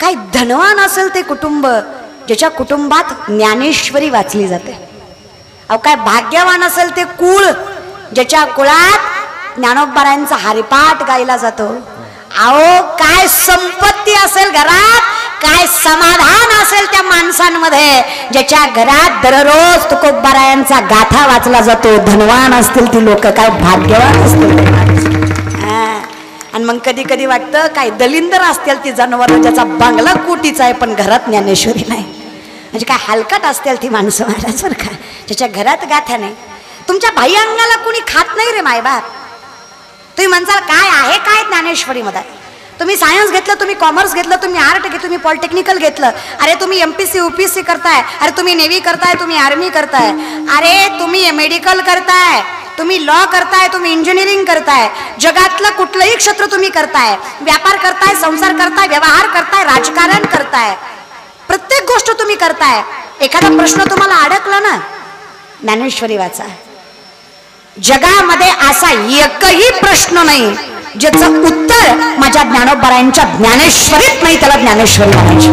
काय धनवान असेल ते कुटुंब ज्याच्या कुटुंबात ज्ञानेश्वरी वाचली जाते. अहो काय भाग्यवान असेल ते कुळ ज्याच्या कुळात ज्ञानोबारायांचा हरिपाठ गायला जातो. अहो काय संपत्ती असेल घरात काय समाधान असेल त्या माणसांमध्ये ज्याच्या घरात दररोज तुकोबारायांचा गाथा वाचला जातो. धनवान असतील ती लोक काय भाग्यवान असतील आणि मग कधी कधी वाटतं काय दलिंदर असतील ती जनावर ज्याचा बांगला कोटीचा आहे पण घरात ज्ञानेश्वरी नाही. म्हणजे काय हलकट असतील ती माणसं महाराज बरं का? ज्याच्या घरात गाथा नाही. तुमच्या भाई अंगाला कोणी खात नाही रे मायबाप. तुम्ही म्हणसाल काय आहे काय ज्ञानेश्वरीमध्ये तुम्ही सायन्स घेतलं तुम्ही कॉमर्स घेतलं तुम्ही आर्ट घेतलं तुम्ही पॉलिटेक्निकल घेतलं. अरे तुम्ही M P C U P C करताय. अरे तुम्ही नेव्ही करताय तुम्ही आर्मी करताय. अरे तुम्ही मेडिकल करताय. तुम्ही लॉ करताय तुम्ही इंजिनिअरिंग करताय जगातलं कुठलंही क्षेत्र तुम्ही करताय व्यापार करताय संसार करताय व्यवहार करताय राजकारण करताय प्रत्येक गोष्ट तुम्ही करताय. एखादा प्रश्न तुम्हाला अडकला ना ज्ञानेश्वरी वाचा. जगामध्ये असा एकही प्रश्न नाही ज्याचं उत्तर माझ्या ज्ञानोबरायांच्या ज्ञानेश्वरीत नाही त्याला ज्ञानेश्वरी म्हणायची.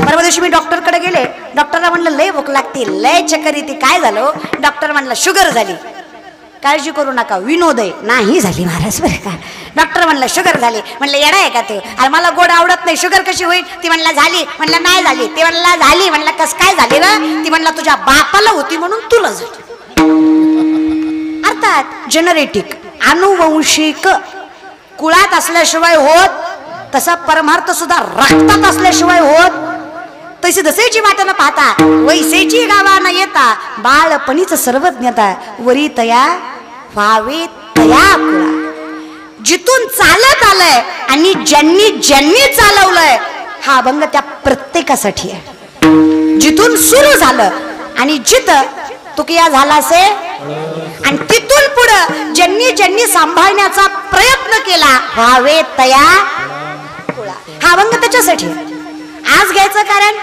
परवा दिवशी मी डॉक्टरकडे गेले डॉक्टरला म्हणलं लय भूक लागते लय चक्कर येते काय झालं हो? डॉक्टर म्हणलं शुगर झाली. काळजी करू नका विनोदय नाही झाली महाराज बरं का. डॉक्टर म्हणलं शुगर झाली. म्हणलं येडा आहे का ते? अरे मला गोड आवडत नाही. शुगर कशी होईल? ती म्हणला झाली. म्हणलं नाही झाली. ते म्हणला झाली. म्हणलं कस काय झाली ना ती म्हणला तुझ्या बापाला होती म्हणून तुला झाली. अर्थात जनरेटिक अनुवंशिक कुळात असल्याशिवाय होत तसा परमार्थ सुद्धा रक्तात असल्याशिवाय होत. तशी जसेची वाटणं पाहता वैसेची गावा न येता बाळपणीच सर्वज्ञता वरी तया व्हावे तया जिथून चालत आलंय आणि ज्यांनी ज्यांनी चालवलंय हा अभंग त्या प्रत्येकासाठी आहे. जिथून सुरू झालं आणि जिथं तुकिया झाला असे आणि तिथून पुढं ज्यांनी ज्यांनी सांभाळण्याचा प्रयत्न केला व्हावे तया हा अभंग त्याच्यासाठी आज घ्यायचं कारण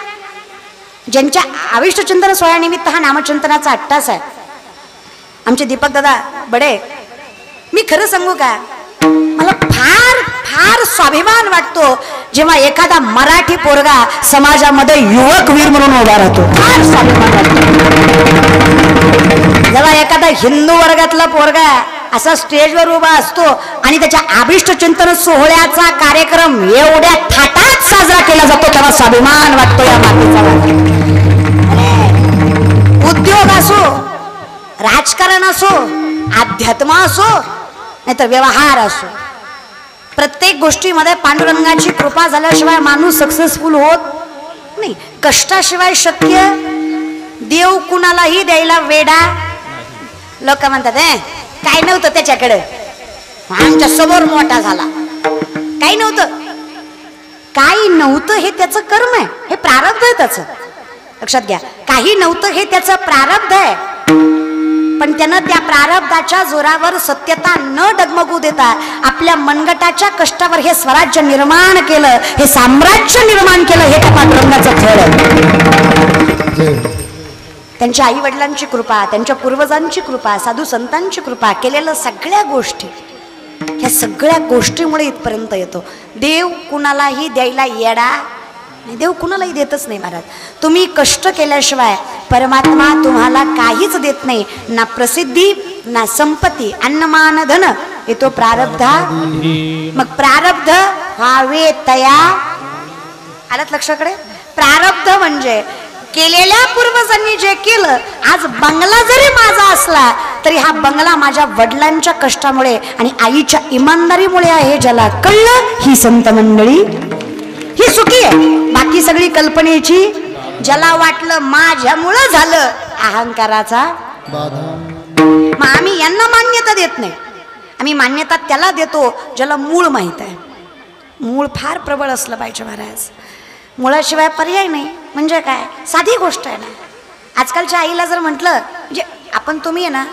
ज्यांच्या आविष्ट सोहळ्यानिमित्त हा नामचिंतनाचा अट्टास आहे आमचे दीपक दादा बडे मी खरं सांगू का? मला फार फार स्वाभिमान वाटतो जेव्हा एखादा मराठी पोरगा समाजामध्ये युवक वीर म्हणून उभा राहतो. फार स्वाभिमान वाटतो. जेव्हा एखादा हिंदू वर्गातला पोरगा असा स्टेजवर उभा असतो आणि त्याच्या आभिष्ट चिंतन सोहळ्याचा कार्यक्रम एवढ्या थाटात साजरा केला जातो तेव्हा स्वाभिमान वाटतो या मातीचा उद्योग असो राजकारण असो अध्यात्म असो नाहीतर व्यवहार असो. प्रत्येक गोष्टीमध्ये पांडुरंगाची कृपा झाल्याशिवाय माणूस सक्सेसफुल होत नाही. कष्टाशिवाय शक्य देव कुणालाही द्यायला वेडा. लोक म्हणतात ए काय नव्हतं त्याच्याकडे? आमच्यासमोर मोठा झाला. काही नव्हतं? काही नव्हतं हे त्याचं कर्म आहे. हे प्रारब्ध आहे त्याचं. लक्षात घ्या. काही नव्हतं हे त्याचं प्रारब्ध आहे. पण त्यानं त्या प्रारब्धाच्या जोरावर सत्यता न डगमगू देता आपल्या मनगटाच्या कष्टावर हे स्वराज्य निर्माण केलं हे साम्राज्य निर्माण केलं हे त्या पांडुरंगाचं आहे त्यांच्या आई वडिलांची कृपा त्यांच्या पूर्वजांची कृपा साधू संतांची कृपा केलेल्या सगळ्या गोष्टी ह्या सगळ्या गोष्टीमुळे इथपर्यंत येतो. देव कुणालाही द्यायला येडा नाही देव कुणालाही देतच नाही महाराज. तुम्ही कष्ट केल्याशिवाय परमात्मा तुम्हाला काहीच देत नाही. ना प्रसिद्धी ना संपत्ती अन्नमान धन. येतो प्रारब्धा. मग प्रारब्ध व्हावे तया आलात लक्षाकडे? प्रारब्ध म्हणजे केलेल्या पूर्वजांनी जे केलं आज बंगला जरी माझा असला तरी हा बंगला माझ्या वडिलांच्या कष्टामुळे आणि आईच्या इमानदारीमुळे आहे. ज्याला कळलं ही संत मंडळी ही सुखी आहे. बाकी सगळी कल्पनेची ज्याला वाटलं माझ्यामुळं झालं अहंकाराचा मग आम्ही यांना मान्यता देत नाही. आम्ही मान्यता त्याला देतो ज्याला मूळ माहीत आहे. मूळ फार प्रबळ असलं पाहिजे महाराज. मुळाशिवाय पर्याय नाही. म्हणजे काय? साधी गोष्ट आहे ना. आजकालच्या आईला जर म्हटलं म्हणजे आपण तुम्ही आहे ना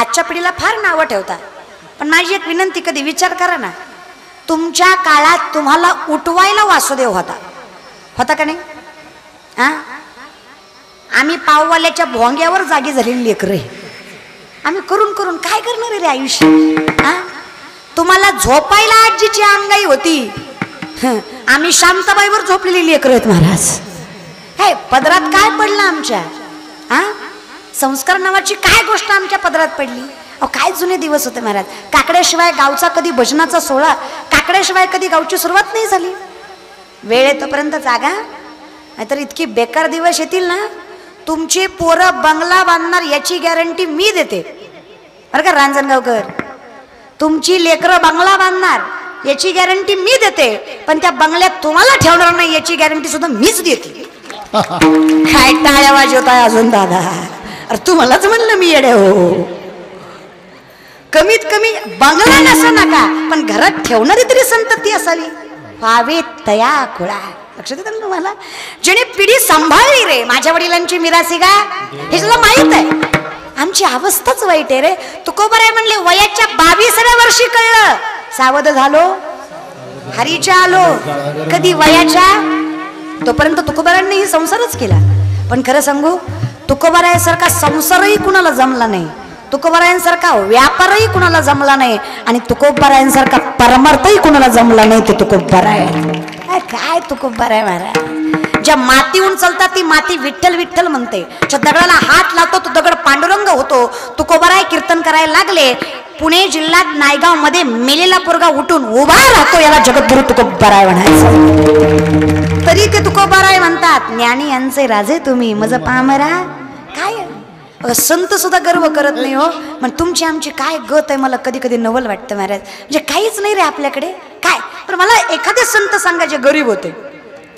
आजच्या पिढीला फार नावं ठेवता. पण माझी एक विनंती कधी विचार करा ना. तुमच्या काळात तुम्हाला उठवायला वासुदेव होता. होता का नाही? हा? आम्ही पाववाल्याच्या भोंग्यावर जागी झालेली लेकर आम्ही करून करून काय करणार रे आयुष्य? हां? तुम्हाला झोपायला आजीची अंगाई होती. हं, आम्ही शांताबाईवर झोपलेली लेकर आहेत महाराज. काय पदरात काय पडलं आमच्या? हा? संस्कार नावाची काय गोष्ट आमच्या पदरात पडली? अहो काय जुने दिवस होते महाराज. काकड्याशिवाय गावचा कधी भजनाचा सोहळा काकड्याशिवाय कधी गावची सुरुवात नाही झाली. वेळ येतोपर्यंत जागा. नाहीतर इतकी बेकार दिवस येतील ना तुमची पोरं बंगला बांधणार याची गॅरंटी मी देते. बरं का रांजणगावकर? तुमची लेकरं बंगला बांधणार याची गॅरंटी मी देते पण त्या बंगल्यात तुम्हाला ठेवणार नाही याची गॅरंटी सुद्धा मीच देते. काय टाळ्या वाजवताय अजून दादा? अरे तू मलाच म्हणलं मी येडे हो. कमीत कमी बंगला नसा नका पण घरात ठेवणारी तरी संतती असावी. व्हावे तया खुळा लक्षात येतं ना तुम्हाला? जेणे पिढी सांभाळली रे माझ्या वडिलांची मिरासी का हे तुला माहीत आहे? आमची अवस्थाच वाईट आहे रे. तुकोबर आहे म्हणले वयाच्या बावीसव्या वर्षी कळलं. सावध झालो. हरीच्या आलो. कधी वयाच्या? तोपर्यंत तुकोबारांनी संसारच केला. पण खरं सांगू तुकोबारायासारखा संसारही कुणाला जमला नाही. तुकोबारायांसारखा व्यापारही कुणाला जमला नाही आणि तुकोबारायांसारखा परमार्थही कुणाला जमला नाही ते तुकोबाराय. काय काय तुकोबाराय महाराज? ज्या मातीहून चालतात ती माती विठ्ठल विठ्ठल म्हणते. ज्या दगडाला हात लावतो तो दगड पांडुरंग होतो. तुकोबाराय कीर्तन करायला लागले. पुणे जिल्ह्यात नायगावमध्ये मेलेला पोरगा उठून उभा राहतो याला जगद्गुरु तुकोबाराय म्हणायचं. तरी ते तुकोबाराय म्हणतात ज्ञानी यांचे राजे तुम्ही मज पामरा. काय? संत सुद्धा गर्व करत नाही हो. पण तुमची आमची काय गत आहे मला कधी कधी नवल वाटतं महाराज. म्हणजे काहीच नाही रे आपल्याकडे. काय? पण मला एखादे संत सांगा जे गरीब होते.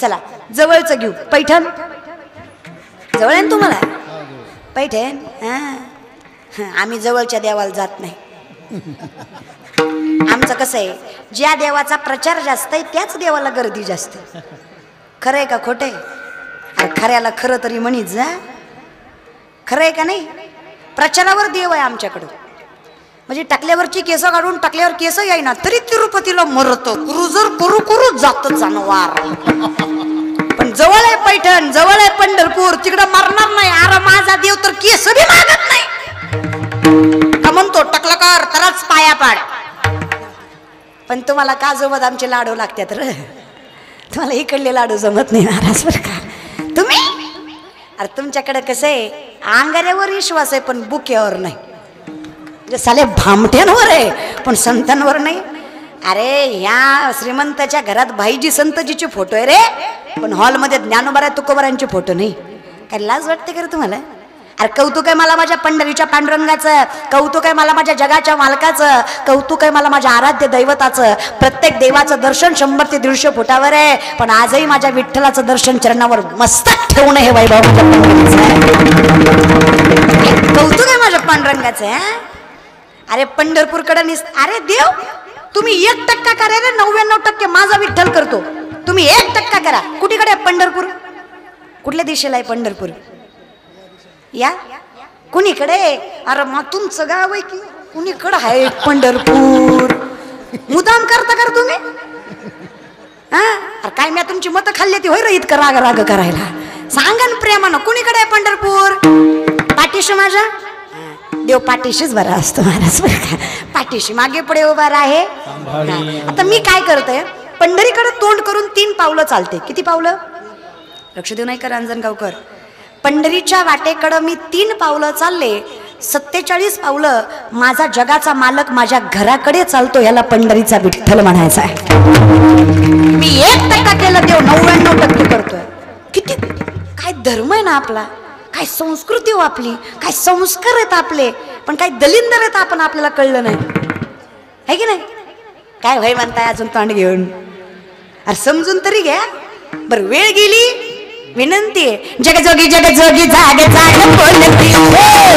चला जवळचं घेऊ. पैठण? जवळ आहे ना तुम्हाला? पैठण? हां. आम्ही जवळच्या देवाला जात नाही. आमचं कसं आहे ज्या देवाचा प्रचार जास्त आहे त्याच देवाला गर्दी जास्त आहे. खरं आहे का खोटं आहे? अरे खऱ्याला खरं तरी म्हणीत जा खरं आहे का नाही? प्रचारावर देव आहे आमच्याकडं. म्हणजे टाकल्यावरची केस काढून टाकल्यावर केस येईना तरी तिरुपतीला मरतो. क्रुझर करू करू जात जानवार. पण जवळ आहे पैठण जवळ आहे पंढरपूर तिकडं मरणार नाही. अरे माझा देव तर केस बी मागत नाही. का म्हणतो टकलकार तरच पाया पाड. पण तुम्हाला काजू बदामचे लाडू लागतात र? तुम्हाला इकडले लाडू जमत नाही महाराज बरं का? तुम्ही? अरे तुमच्याकडे कसं आहे? आंगाऱ्यावर विश्वास आहे पण बुक्यावर नाही. म्हणजे साले भामट्यांवर आहे पण संतांवर नाही. अरे ह्या श्रीमंताच्या घरात भाईजी संतजीचे फोटो आहे रे. पण हॉलमध्ये ज्ञानोबारा तुकोबारांचे फोटो नाही. काय लाज वाटते का रे तुम्हाला? अरे कौतुक आहे मला माझ्या पंढरीच्या पांडुरंगाचं. कौतुक आहे मला माझ्या जगाच्या मालकाचं. कौतुक आहे मला माझ्या आराध्य दैवताचं. प्रत्येक देवाचं दर्शन शंभर ते दीडशे फुटावर आहे. पण आजही माझ्या विठ्ठलाचं दर्शन चरणावर मस्तक ठेवणं हे वैभव कौतुक आहे माझ्या पांडुरंगाचं अरे पंढरपूरकडे निस अरे देव तुम्ही एक टक्का करा रे नव्याण्णव टक्के माझा विठ्ठल करतो. तुम्ही एक टक्का करा. कुठीकडे आहे पंढरपूर? कुठल्या दिशेला आहे पंढरपूर? या? कुणीकडे? अरे मग तुमचं गाव आहे की? कुणीकडं आहे पंढरपूर? मुदाम करता कर तुम्ही? हा? अरे काय मी तुमची मतं खाल्ली ती होय रे इतकं राग राग करायला? सांगा ना प्रेमानं कुणीकडे आहे पंढरपूर? पाठीशी माझ्या? देव पाठीशीच बरा असतो महाराज बरं का? पाठीशी मागे पुढे उभा आहे आता मी काय करते पंढरीकडे तोंड करून तीन पावलं चालते. किती पावलं? लक्ष देऊ नाही का रांजणगावकर. पंढरीच्या वाटेकडं मी तीन पावलं चालले. सत्तेचाळीस पावलं माझा जगाचा मालक माझ्या घराकडे चालतो याला पंढरीचा विठ्ठल म्हणायचा आहे. मी एक टक्का केलं देव नव्याण्णव टक्के करतोय. किती? काय धर्म आहे ना आपला? काय संस्कृती हो आपली? काय संस्कार आहेत आपले? पण काय दलिंदर आहेत आपण आपल्याला कळलं नाही. आहे की नाही? काय भय म्हणताय अजून तोंड घेऊन? अरे समजून तरी घ्या. बरं वेळ गेली. विनंती आहे. जगजोगी जगजोगी जाग जाग बोलती. हो,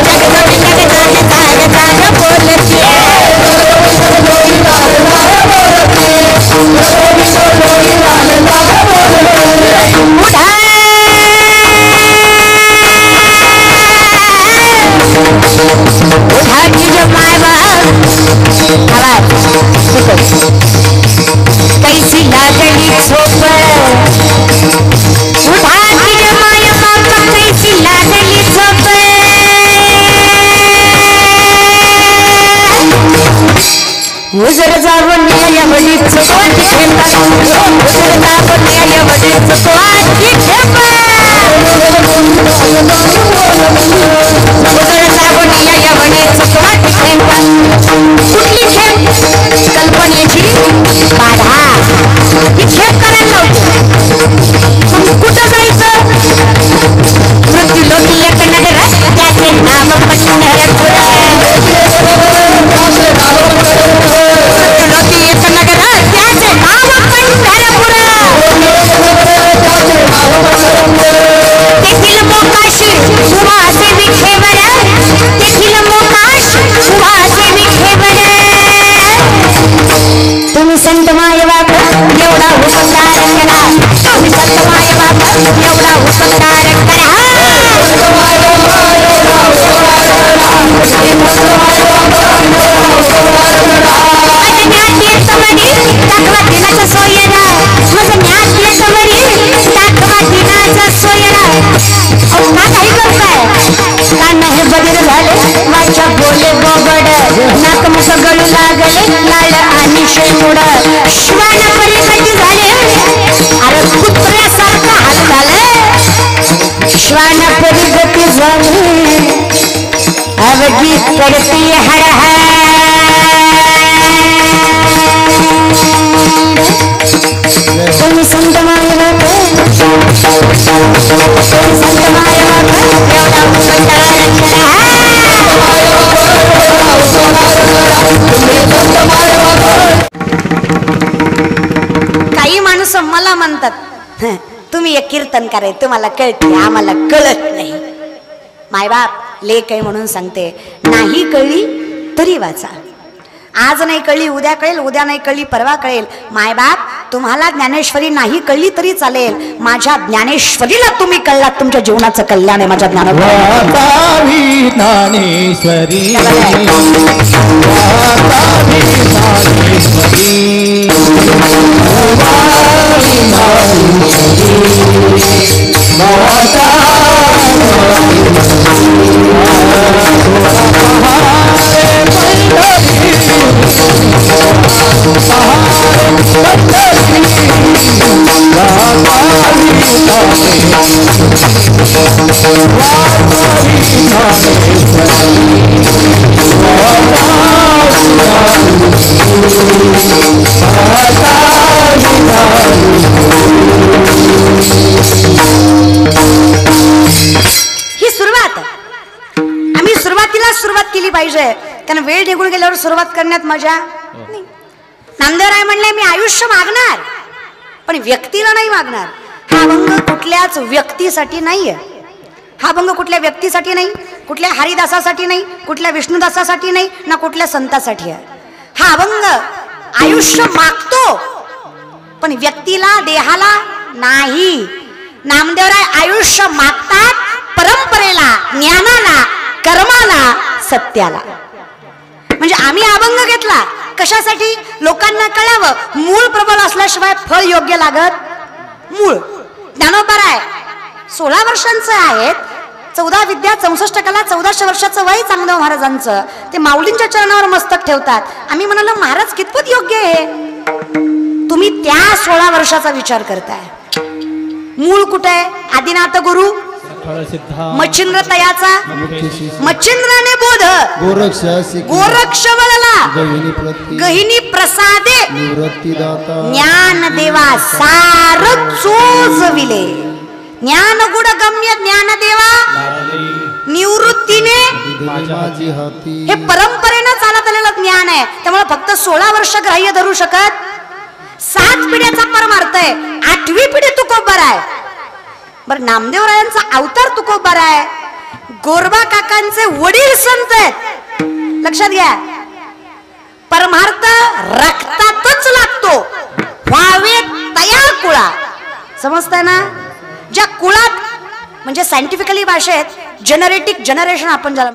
जगजोगी जगजोगी जाग जाग बोलती. उठा उठा. चढ़ती हर हड तुम्ही संत माय संत माय काही माणूस मला म्हणतात तुम्ही एक कीर्तनकार आहे तुम्हाला कळते आम्हाला कळत नाही. मायबाप लेख आहे म्हणून सांगते. नाही कळली तरी वाचा. आज नाही कळली उद्या कळेल उद्या नाही कळली परवा कळेल. मायबाप तुम्हाला ज्ञानेश्वरी नाही कळली तरी चालेल. माझ्या ज्ञानेश्वरीला तुम्ही कळलात तुमच्या जीवनाचं कल्याण आहे माझ्या ज्ञान ज्ञानेश्वरी. केली पाहिजे. कारण वेळ निघून गेल्यावर सुरुवात करण्यात मजा. नाही. नामदेवराय म्हणले मी आयुष्य मागणार. पण व्यक्तीला नाही मागणार. हा अभंग कुठल्याच व्यक्तीसाठी नाहीये. हा अभंग कुठल्या व्यक्तीसाठी नाही कुठल्या हरिदासासाठी नाही कुठल्या विष्णुदासासाठी नाही ना कुठल्या संतासाठी आहे. हा अभंग आयुष्य मागतो पण व्यक्तीला देहाला नाही. नामदेवराय आयुष्य मागतात परंपरेला ज्ञानाला कर्माला. सत्याला. म्हणजे आम्ही अभंग घेतला. कशासाठी? लोकांना कळावं. मूळ प्रबल असल्याशिवाय फळ योग्य लागत मूळ. ज्ञानोबराय सोळा वर्षांचं आहेत. चौदा विद्या चौसष्ट कला चौदाशे वर्षाचं वय चांगलं महाराजांचं. ते माऊलींच्या चरणावर मस्तक ठेवतात. आम्ही म्हणालो महाराज कितपत योग्य आहे? तुम्ही त्या सोळा वर्षाचा विचार करताय. मूळ कुठे? आहे आदिनाथ गुरु मच्छिंद्र तयाचा मच्छिंद्राने बोध गोरक्षासी गोरक्ष वळला गहिनी प्रती गहिनी प्रसादे ज्ञान देवा सार चोजविले ज्ञान गुड गम्य ज्ञान देवा निवृत्तीने माझी हाती। हे परंपरेनं चालत आलेलं ज्ञान आहे. त्यामुळे फक्त सोळा वर्ष ग्राह्य धरू शकत? सात पिढ्याचा परमार्थ आहे. आठवी पिढी तुकोबर आहे. बर नामदेवरायांचा अवतार तुकोबार आहे. गोरबा काकांचे वडील संत आहेत. लक्षात घ्या. परमार्थ रक्तातच लागतो. व्हावे तयार कुळा. समजतंय ना? ज्या कुळात म्हणजे सायंटिफिकली भाषेत जनरेटिक जनरेशन आपण ज्याला